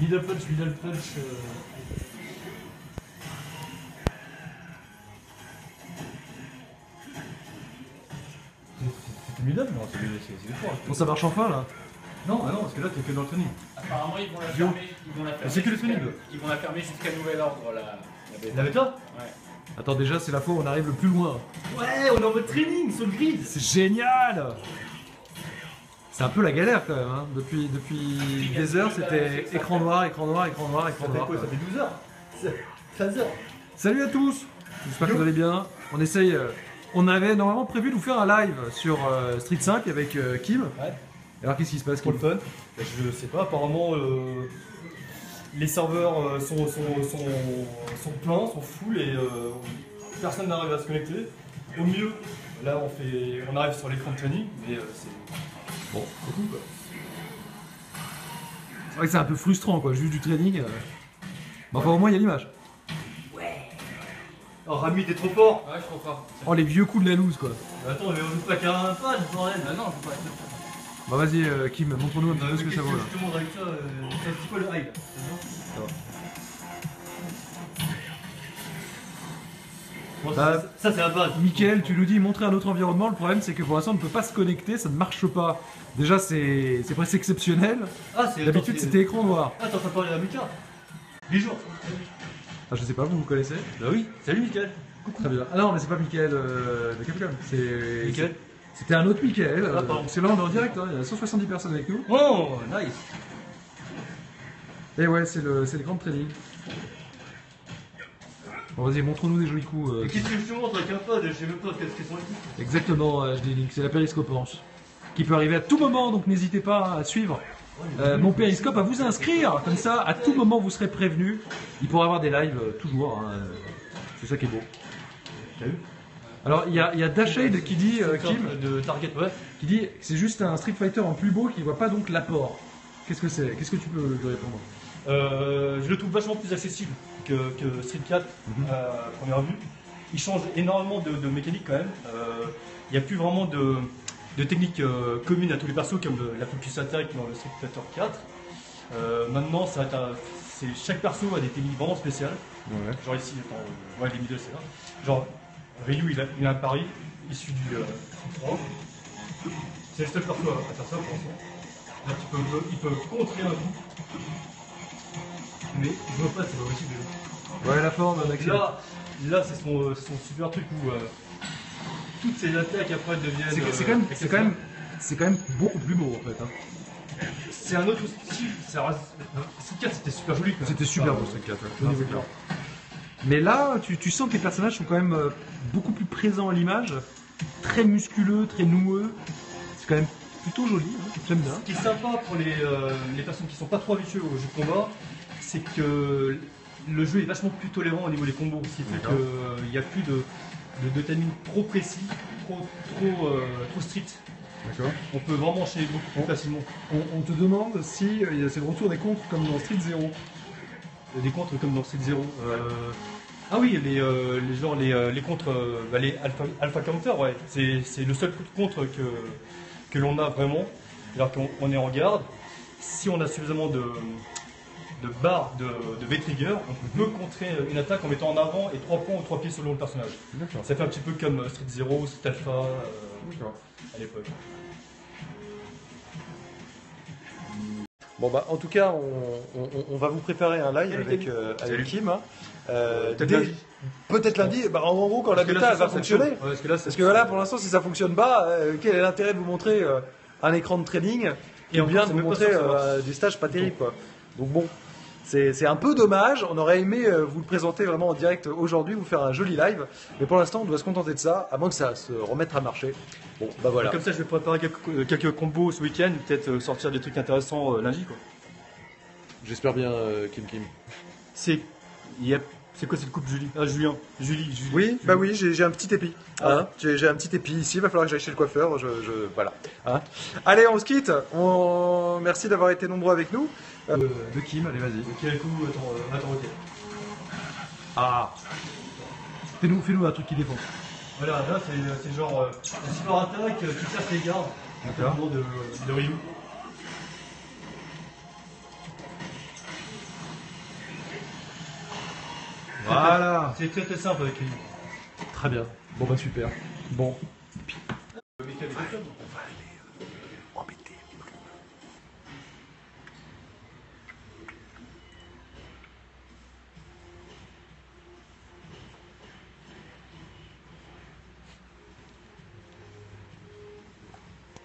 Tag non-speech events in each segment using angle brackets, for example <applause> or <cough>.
Middle punch, middle punch. euh, C'était middle Non, c'est le fort. Bon, ça marche enfin là. Non, ah non, parce que là, t'es que dans le training. Apparemment, ils vont la fermer. Ils vont la fermer c'est que le jusqu'à- training. Ils vont la fermer jusqu'à nouvel ordre, la, la bêta. La bêta Ouais. Attends, déjà, c'est la fois où on arrive le plus loin. Ouais, on est en mode training sur le grid C'est génial C'est un peu la galère quand même. Hein. Depuis, depuis des heures, c'était écran noir, écran noir, écran noir, écran noir. quoi Ça fait 12 heures <laughs> C'est 13 heures Salut à tous J'espère que vous allez bien. On essaye. euh, on avait normalement prévu de vous faire un live sur euh, Street 5 avec euh, Kim. Ouais. Alors qu'est-ce qui se passe Pour le fun Bah, Je sais pas, apparemment euh, les serveurs euh, sont, sont, sont, sont pleins, sont full et euh, personne n'arrive à se connecter. Au mieux, là on fait on arrive sur l'écran de training, mais euh, c'est Bon. c'est cool quoi. C'est vrai que c'est un peu frustrant quoi, juste du training. euh. Mais enfin au moins il y a l'image. Oh Rami t'es trop fort Ouais, je comprends. Oh les vieux coups de la loose quoi. Attends mais on joue pas qu'à un pad bordel Ah non, je peux pas être Bah vas-y euh, Kim, montre-nous un petit peu ce que ça vaut là. Je te montre avec ça, euh, c'est un petit peu le high là. Bah, ça, c'est la base. Mickaël, tu nous dis montrer un autre environnement. Le problème, c'est que pour l'instant, on ne peut pas se connecter, ça ne marche pas. Déjà, c'est c'est presque exceptionnel. Ah, c'est D'habitude, c'était écran noir. Attends, t'as parlé à Mika Bonjour. Ah, je sais pas, vous vous connaissez Bah oui, salut Mickaël. Très bien. Ah non, mais c'est pas Mickaël euh, de Capcom. C'est. Mickaël C'était un autre Mickaël. euh, Ah, pardon. c'est là, on est en direct. hein, Il y a 170 personnes avec nous. Oh, nice. Et ouais, c'est le- c'est l'écran de training. Bon, vas-y, montre-nous des jolis coups. euh, Mais Qu'est-ce que je te montre avec un pad Je sais même pas qu'est-ce qu'ils sont les coups. Exactement, euh, HD Link, c'est la périscopance. Qui peut arriver à tout moment, donc n'hésitez pas à suivre euh, mon périscope, à vous inscrire. Comme ça, à tout moment, vous serez prévenu. Il pourra y avoir des lives euh, toujours. hein, euh, C'est ça qui est beau. T'as vu? Alors, il y a, il y a Dashade qui dit, euh, Kim, De Target, ouais. qui dit que c'est juste un Street Fighter en plus beau qui voit pas donc l'apport. Qu'est-ce que c'est? Qu'est-ce que tu peux lui répondre? Euh, je le trouve vachement plus accessible que, que Street 4 Mhm. à première vue. Il change énormément de, de mécanique quand même. Euh, Il n'y a plus vraiment de, de techniques euh, communes à tous les persos comme le- la focus attack dans le Street Fighter 4. Euh, maintenant, ça chaque perso a des techniques vraiment spéciales. Ouais. Genre ici, attends, euh, ouais, les middle c'est là. Genre, Ryu il a, il a un pari issu du. Euh, c'est le seul perso à, à faire ça pour l'instant. Là, il peut, il peut contrer un coup. Mais je vois pas, c'est pas possible. Ouais, la forme, Maxime. Là, là c'est son, euh, son super truc où euh, toutes ses attaques après deviennent. C'est euh, quand même, quand même, quand même beaucoup plus beau en fait. hein. C'est un autre style. reste- Street 4 c'était super joli. C'était super beau Street 4. ouais. au Non, niveau c'est clair. blanc. Mais là, tu, tu sens que les personnages sont quand même beaucoup plus présents à l'image, très musculeux, très noueux. C'est quand même plutôt joli, hein. j'aime bien. Ce qui est sympa pour les, euh, les personnes qui sont pas trop habituées au jeu de combat, c'est que le jeu est vachement plus tolérant au niveau des combos aussi. Qu'il n'y a plus de, de, de timing trop précis, trop, trop, euh, trop strict. On peut vraiment enchaîner beaucoup plus facilement. On, on te demande si euh, c'est le retour des contres comme dans Street Zero. Il y a des contres comme dans Street Zero. Euh, Ah oui, les, euh, les, genre, les, euh, les contres, euh, bah, les alpha, alpha counter, ouais. C'est c'est le seul coup de contre que, que l'on a vraiment, alors qu'on on est en garde. Si on a suffisamment de, de barres de, de V-trigger, on peut contrer une attaque en mettant en avant et trois points ou trois pieds selon le personnage. Ça fait un petit peu comme euh, Street Zero, Street Alpha euh, à l'époque. Bon bah en tout cas on, on- on va vous préparer un live Salut, avec, euh, avec. Kim. hein. Euh, Peut-être lundi. Peut-être lundi. Bah, en gros quand la Parce bêta va fonctionner. Ouais, parce que là, Parce que voilà pour l'instant si ça fonctionne pas, euh, quel est l'intérêt de vous montrer euh, un écran de training Et bien de vous montrer euh, des stages pas terribles quoi. Donc bon. C'est c'est un peu dommage, on aurait aimé euh, vous le présenter vraiment en direct aujourd'hui, vous faire un joli live, mais pour l'instant on doit se contenter de ça, à moins que ça se remette à marcher. Bon, bah voilà. Comme ça, je vais préparer quelques, quelques combos ce week-end, peut-être euh, sortir des trucs intéressants euh, lundi. Quoi. J'espère bien euh, Kim Kim. C'est. il y a- C'est quoi cette coupe Julie? Ah, Julien. Julie, Julie. Oui, Julie. bah oui, j'ai j'ai un petit épi. Ah. Hein, j'ai j'ai un petit épi ici, il va falloir que j'aille chez le coiffeur. Je, je- voilà. Hein. Allez, on se quitte. On... Merci d'avoir été nombreux avec nous. De, de Kim, allez vas-y. Quel coup Attends, euh, attends, ok. Ah Fais-nous fais un truc qui défonce. Voilà, là, c'est c'est genre. Euh, un super attaque euh, qui casse les gardes. D'accord. De, de Ryu. Voilà. C'est très très simple avec les. Très bien. Bon bah super. Bon.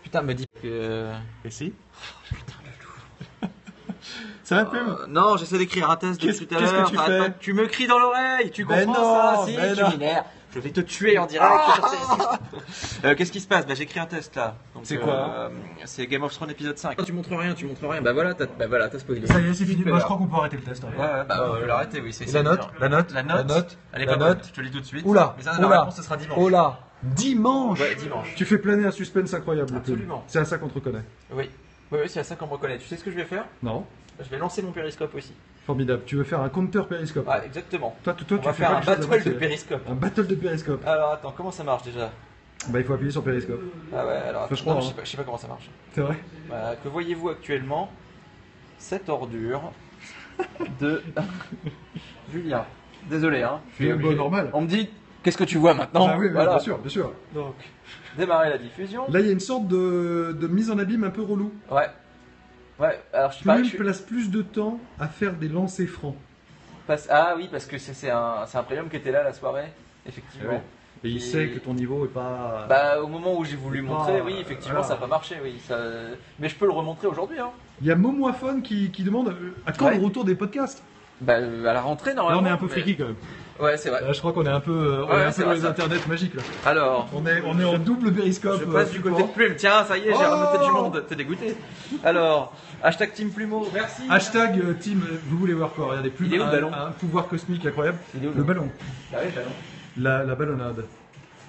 Putain, me dis que. Et si <laughs> Ça va plus Euh, non, j'essaie d'écrire un test depuis tout à qu'est-ce que l'heure. tu t'arrêtes fais pas de- Tu me cries dans l'oreille, tu comprends non, ça Si, mais tu non. Ah m'énerves. Je vais te tuer en direct. <laughs> Euh, Qu'est-ce qui se passe? Bah j'écris un test là. C'est quoi euh, C'est Game of Thrones épisode 5. Tu montres rien, tu montres rien. Bah voilà, t'as bah voilà, t'as spoilé. Ça y est, c'est fini. Moi, je crois qu'on peut arrêter le test. hein. Ouais, ouais, bah on va l'arrêter, oui. c'est c'est la note, la note, La note, la note, Elle est la pas note? bonne, je te le dis tout de suite. Oula, Mais ça, la oula. réponse, ce sera dimanche. Là Dimanche Ouais, dimanche. Tu fais planer un suspense incroyable. Absolument. C'est à ça qu'on te reconnaît. Oui. Oui, oui, c'est à ça qu'on me reconnaît. Tu sais ce que je vais faire? Non Je vais lancer mon périscope aussi. Formidable. Tu veux faire un counter périscope Ouais, exactement. Toi, tu- toi, On tu va fais faire pas un battle de périscope. Un battle de périscope. Alors attends, comment ça marche déjà? Bah, il faut appuyer sur périscope. Ah ouais, alors Enfin, je attends, crois, non, hein. je, sais pas, je sais pas comment ça marche. C'est vrai? Voilà, que voyez-vous actuellement? Cette ordure de <laughs> Julien. Désolé, hein. je suis C'est bon, normal. On me dit, qu'est-ce que tu vois maintenant? Ah oui, oui, Voilà. bien sûr, bien sûr. Donc, démarrer la diffusion. Là, il y a une sorte de, de mise en abîme un peu relou. Ouais. Ouais, alors je suis- place plus de temps à faire des lancers francs. Ah oui, parce que c'est un, un premium qui était là la soirée, effectivement. Ouais. Et il Et- sait que ton niveau est pas. Bah, au moment où j'ai voulu montrer, pas- oui, effectivement, voilà. ça n'a pas marché, oui. ça- Mais je peux le remontrer aujourd'hui, hein. Il y a Momoaphone qui, qui demande euh, à quand Ouais. le retour des podcasts? Bah, euh, à la rentrée, Là, normalement. on est un peu mais- friki quand même. Ouais, c'est vrai. Là, je crois qu'on est un peu, euh, on Ouais, est un c'est peu dans vrai, les ça. internets magiques là. Alors, On est, on est en double périscope. Je passe euh, du côté de Plume. Tiens, ça y est, j'ai Oh remonté du monde. T'es dégoûté. Alors, hashtag Team Plumeau. Merci. Hashtag euh, team, euh, vous voulez voir quoi? Regardez, plus Il est où, le un, ballon? un pouvoir cosmique incroyable. Il est où, Le ballon, Ah oui, ballon. la, la ballonnade.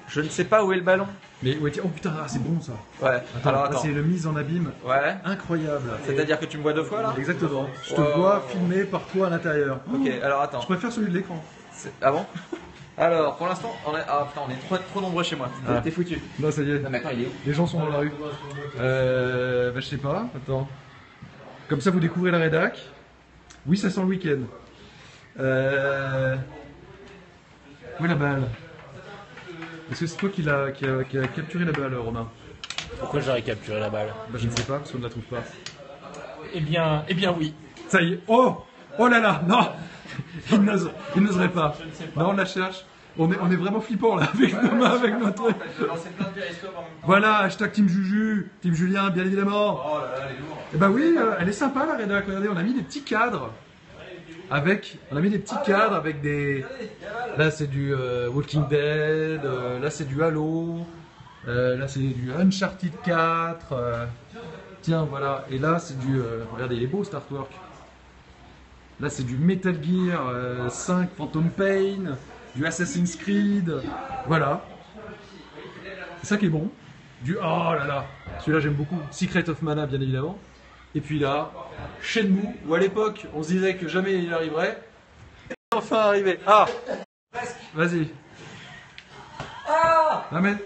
Je ne sais pas où est le ballon. Mais ouais, tiens, oh putain, ah, c'est bon ça. Ouais. Attends, Alors là, attends. c'est le mise en abîme Ouais. incroyable. C'est-à-dire que tu me vois deux fois là? Exactement. Je te Wow. vois filmé par toi à l'intérieur. Ok. Alors attends. Je préfère celui de l'écran. Ah bon Alors, pour l'instant, on est... Ah putain, on est trop, trop nombreux chez moi. T'es Ah. t'es foutu. Non, ça y est. Non mais attends, il est où Les gens sont dans la rue. Euh, bah, je sais pas. Attends. Comme ça, vous découvrez la rédac. Oui, ça sent le week-end. Euh... Où est la balle? Est-ce que c'est toi qui l'a qui a, qui a capturé la balle, Romain? Pourquoi j'aurais capturé la balle? Bah, je ne sais pas, parce qu'on ne la trouve pas. Eh bien, eh bien oui. Ça y est. Oh Oh là là Non Il n'ose- il n'oserait pas. Non, on la cherche. On est, on est vraiment flippant là, avec nos mains, avec notre... Je vais lancer plein de périscopes en même temps. Voilà, hashtag Team Juju, Team Julien, bien évidemment. Oh là là, elle est lourde. Eh ben oui, euh, elle est sympa la rédac. Regardez, on a mis des petits cadres. Avec, on a mis des petits cadres avec des. Là c'est du euh, Walking Dead, euh, là c'est du Halo, là c'est du Uncharted 4. euh, tiens voilà, et là c'est du. regardez, il est beau cet artwork. Là c'est du Metal Gear euh, 5 Phantom Pain, du Assassin's Creed. Voilà. C'est ça qui est bon. Du oh là là, celui-là j'aime beaucoup. Secret of Mana bien évidemment. Et puis là, Shenmue, où à l'époque on se disait que jamais il arriverait. Il est enfin arrivé. Ah Vas-y. Ah Ah mais.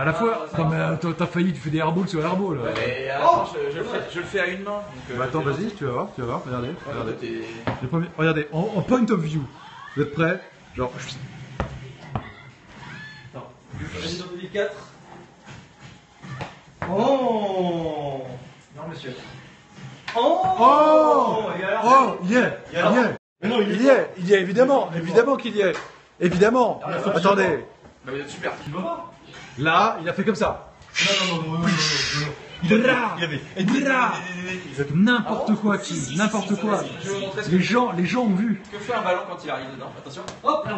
À la fois, non mais euh, t'as- failli, tu fais des airballs sur airballs. là. Mais attends, je, je le fais, je le fais à une main. donc, euh, Bah attends, vas-y, tu vas voir, tu vas voir, regardez, Ouais, regardez. Les premiers- regardez, en, en point of view. Vous êtes prêts? Genre. Resident Evil 4. Oh Non, monsieur. Oh Oh, il y est Il y alors est Mais non, Il y est Il y est, évidemment Évidemment qu'il y est Évidemment Attendez Bah, vous êtes super. Tu vas voir Là, il a fait comme ça. Non, non, non, non, non, non, non. Il avait, il avait. Là N'importe quoi, qui N'importe quoi Les gens, les gens ont vu. que fait un ballon quand il arrive dedans. Attention. Hop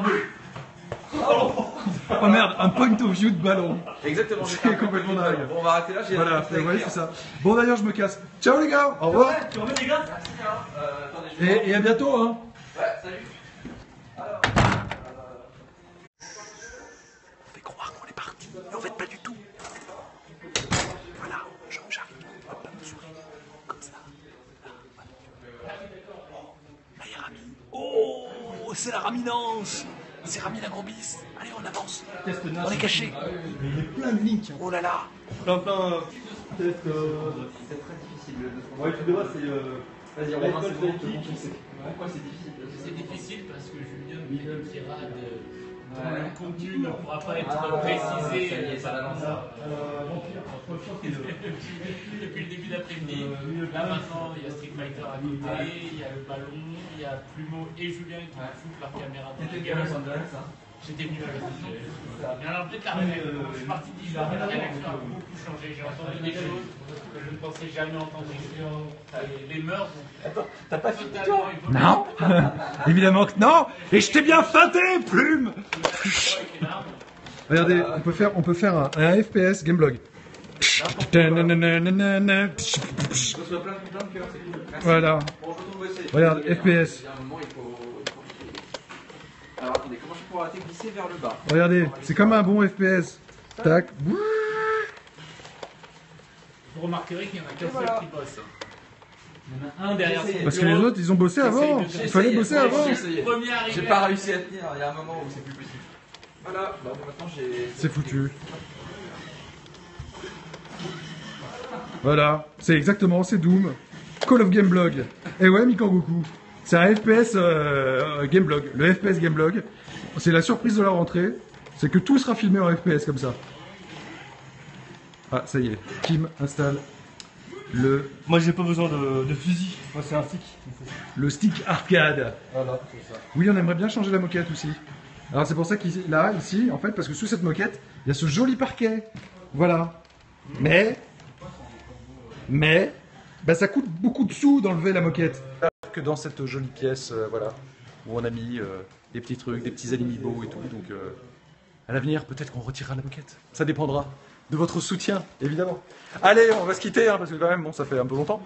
Oh merde, un point of view de ballon. Exactement. C'est un complètement dingue. Bon, on va arrêter là. Voilà, un c'est ça. Bon d'ailleurs, je me casse. Ciao les gars, au revoir. Tu remets des gars? Euh, Et, et à bientôt, hein. Ouais, salut. fait croire est mais en fait pas du tout. Voilà, j'arrive, hop, hop, souris, comme ça. Là, voilà. Là, Rami. Oh, c'est la raminance C'est Rami la gros bis. Allez, on avance. Test On est caché. Mais il est plein de links. Oh là là Plein, plein. Euh, C'est très difficile de Ouais, tu verras, c'est. euh, Vas-y, montre c'est- Pourquoi c'est difficile C'est difficile parce que Julien nous dit tirade dont Ouais. le contenu ne pourra pas être Ah, précisé. ça y est, ça va lancer. Depuis le début d'après-midi, là maintenant il y a Street Fighter à côté, il y a le ballon, il y a Plumeau et Julien qui foutent leur caméra dans la gueule. J'étais venu Angeles. Et alors peut-être la réaction, je suis parti la réaction a beaucoup changé. J'ai entendu des choses que je ne pensais jamais entendre. Les mœurs ont T'as pas fini évolué. Non <laughs> Évidemment que non Et je t'ai bien feinté, plume Avec. Regardez, on peut faire, on peut faire un, un FPS Gameblog. Voilà. Regarde. FPS. Il y a un moment, il faut. il faut- Alors attendez, comment je pourrais arrêter de glisser vers le bas Regardez, c'est comme un bon FPS. Tac. Vous remarquerez qu'il n'y en a qu'un seul voilà. qui bosse. Il y en a un derrière son Parce que les autres, ils ont bossé avant. Il fallait bosser avant. j'ai pas réussi à tenir, il y a un moment où c'est plus possible. Voilà, bah bon, maintenant j'ai. C'est foutu. Voilà, c'est exactement, c'est Doom. Call of Gameblog. Et ouais, Mikangoku. C'est un FPS euh, Gameblog. Le FPS Gameblog, c'est la surprise de la rentrée. C'est que tout sera filmé en FPS comme ça. Ah, ça y est. Kim installe le, Moi, j'ai pas besoin de, de fusil. Moi, c'est un stick. le stick arcade. Voilà, c'est ça. Oui, on aimerait bien changer la moquette aussi. Alors c'est pour ça qu'ici, là, ici, en fait, parce que sous cette moquette, il y a ce joli parquet. Voilà. Mais, mais, bah, ça coûte beaucoup de sous d'enlever la moquette. Que dans cette jolie pièce, euh, voilà, où on a mis euh, des petits trucs, des petits animaux et tout. Donc, euh, à l'avenir, peut-être qu'on retirera la moquette. Ça dépendra de votre soutien, évidemment. Allez, on va se quitter, hein, parce que quand même, bon, ça fait un peu longtemps.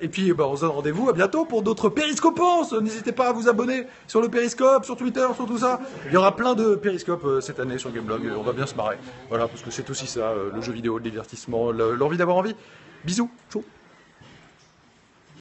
Et puis, bah, on se donne rendez-vous à bientôt pour d'autres périscopances. N'hésitez pas à vous abonner sur le périscope, sur Twitter, sur tout ça. Il y aura plein de périscopes cette année sur Gameblog. On va bien se marrer. Voilà, parce que c'est aussi ça, le jeu vidéo, le divertissement, le- l'envie d'avoir envie. Bisous. Ciao.